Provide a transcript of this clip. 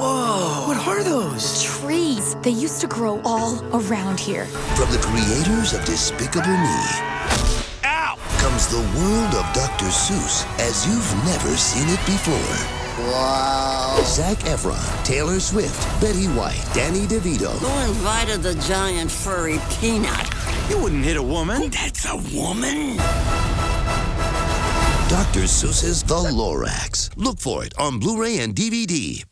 Whoa! What are those? Trees. They used to grow all around here. From the creators of Despicable Me. Ow! Comes the world of Dr. Seuss as you've never seen it before. Wow. Zac Efron, Taylor Swift, Betty White, Danny DeVito. Who invited the giant furry peanut? You wouldn't hit a woman. That's a woman? Dr. Seuss's The Lorax. Look for it on Blu-ray and DVD.